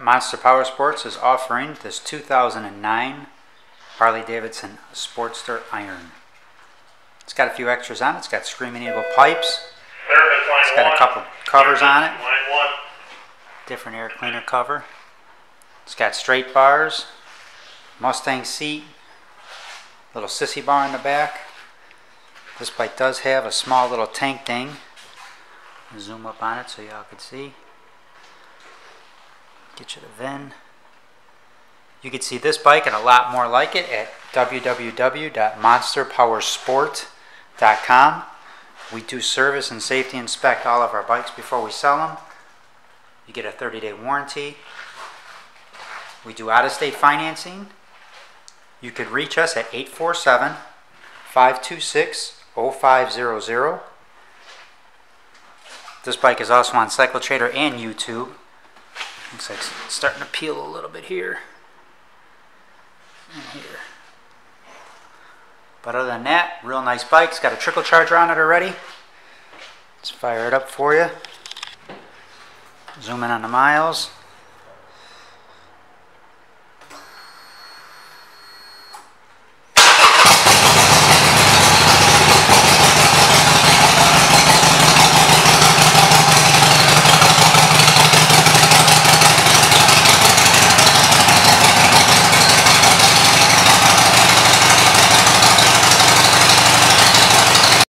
Monster Power Sports is offering this 2009 Harley Davidson Sportster Iron. It's got a few extras on it. It's got Screaming Eagle pipes. It's got a couple covers on it. Different air cleaner cover. It's got straight bars, Mustang seat, little sissy bar in the back. This bike does have a small little tank thing. Zoom up on it so y'all can see. Get you the VIN. You can see this bike and a lot more like it at www.monsterpowersport.com. We do service and safety inspect all of our bikes before we sell them. You get a 30 day warranty. We do out of state financing. You could reach us at 847 526 0500. This bike is also on Cycle Trader and YouTube. Looks like it's starting to peel a little bit here and here. But other than that, real nice bike. It's got a trickle charger on it already. Let's fire it up for you. Zoom in on the miles.